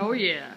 oh yeah.